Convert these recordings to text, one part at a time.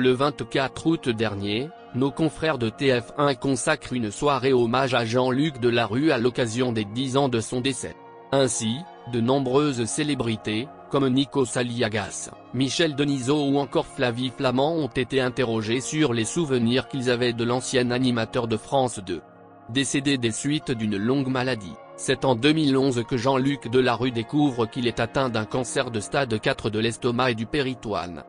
Le 24 août dernier, nos confrères de TF1 consacrent une soirée hommage à Jean-Luc Delarue à l'occasion des 10 ans de son décès. Ainsi, de nombreuses célébrités, comme Nico Saliagas, Michel Denisot ou encore Flavie Flamand ont été interrogés sur les souvenirs qu'ils avaient de l'ancien animateur de France 2. Décédé des suites d'une longue maladie, c'est en 2011 que Jean-Luc Delarue découvre qu'il est atteint d'un cancer de stade 4 de l'estomac et du péritoine.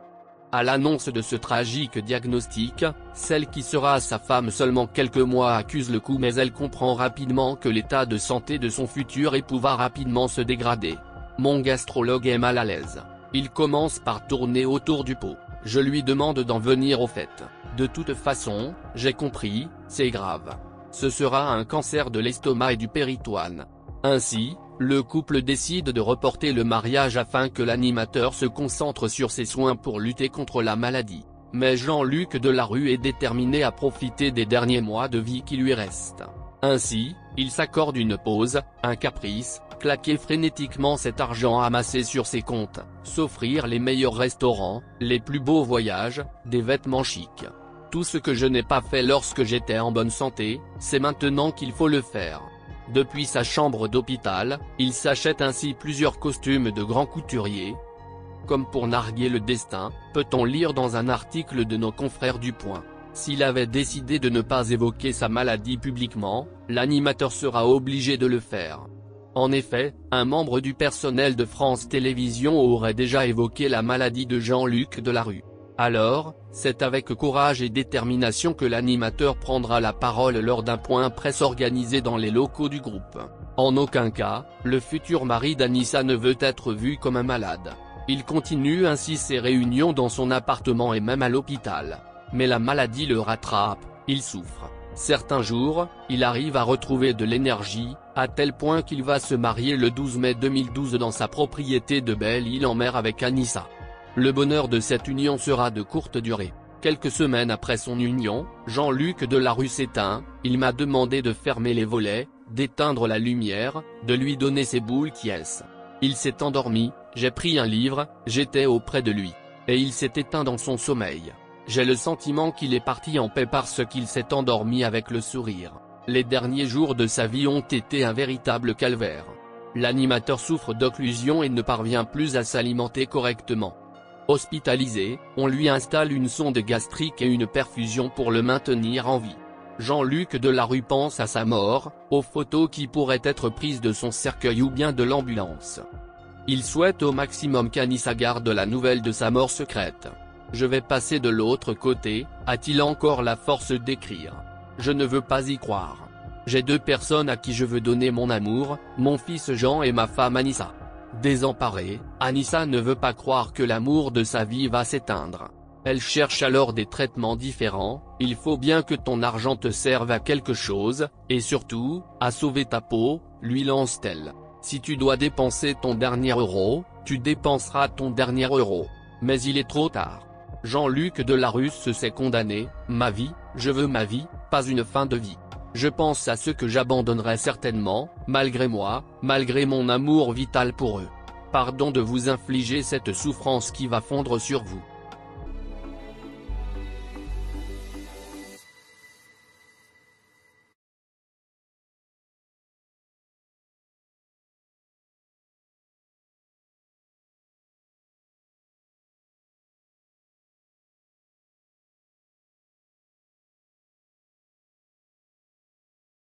À l'annonce de ce tragique diagnostic, celle qui sera sa femme seulement quelques mois accuse le coup mais elle comprend rapidement que l'état de santé de son futur époux va rapidement se dégrader. Mon gastrologue est mal à l'aise. Il commence par tourner autour du pot. Je lui demande d'en venir au fait. De toute façon, j'ai compris, c'est grave. Ce sera un cancer de l'estomac et du péritoine. Ainsi, le couple décide de reporter le mariage afin que l'animateur se concentre sur ses soins pour lutter contre la maladie. Mais Jean-Luc Delarue est déterminé à profiter des derniers mois de vie qui lui restent. Ainsi, il s'accorde une pause, un caprice, claquer frénétiquement cet argent amassé sur ses comptes, s'offrir les meilleurs restaurants, les plus beaux voyages, des vêtements chics. Tout ce que je n'ai pas fait lorsque j'étais en bonne santé, c'est maintenant qu'il faut le faire. Depuis sa chambre d'hôpital, il s'achète ainsi plusieurs costumes de grands couturiers. Comme pour narguer le destin, peut-on lire dans un article de nos confrères du Point. S'il avait décidé de ne pas évoquer sa maladie publiquement, l'animateur sera obligé de le faire. En effet, un membre du personnel de France Télévisions aurait déjà évoqué la maladie de Jean-Luc Delarue. Alors, c'est avec courage et détermination que l'animateur prendra la parole lors d'un point presse organisé dans les locaux du groupe. En aucun cas, le futur mari d'Anissa ne veut être vu comme un malade. Il continue ainsi ses réunions dans son appartement et même à l'hôpital. Mais la maladie le rattrape, il souffre. Certains jours, il arrive à retrouver de l'énergie, à tel point qu'il va se marier le 12 mai 2012 dans sa propriété de Belle-Île-en-Mer avec Anissa. Le bonheur de cette union sera de courte durée. Quelques semaines après son union, Jean-Luc Delarue s'éteint, il m'a demandé de fermer les volets, d'éteindre la lumière, de lui donner ses boules qui Il s'est endormi, j'ai pris un livre, j'étais auprès de lui. Et il s'est éteint dans son sommeil. J'ai le sentiment qu'il est parti en paix parce qu'il s'est endormi avec le sourire. Les derniers jours de sa vie ont été un véritable calvaire. L'animateur souffre d'occlusion et ne parvient plus à s'alimenter correctement. Hospitalisé, on lui installe une sonde gastrique et une perfusion pour le maintenir en vie. Jean-Luc Delarue pense à sa mort, aux photos qui pourraient être prises de son cercueil ou bien de l'ambulance. Il souhaite au maximum qu'Anissa garde la nouvelle de sa mort secrète. Je vais passer de l'autre côté, a-t-il encore la force d'écrire. Je ne veux pas y croire. J'ai deux personnes à qui je veux donner mon amour, mon fils Jean et ma femme Anissa. Désemparée, Anissa ne veut pas croire que l'amour de sa vie va s'éteindre. Elle cherche alors des traitements différents, il faut bien que ton argent te serve à quelque chose, et surtout, à sauver ta peau, lui lance-t-elle. Si tu dois dépenser ton dernier euro, tu dépenseras ton dernier euro. Mais il est trop tard. Jean-Luc Delarue se s'est condamné, ma vie, je veux ma vie, pas une fin de vie. Je pense à ceux que j'abandonnerai certainement, malgré moi, malgré mon amour vital pour eux. Pardon de vous infliger cette souffrance qui va fondre sur vous.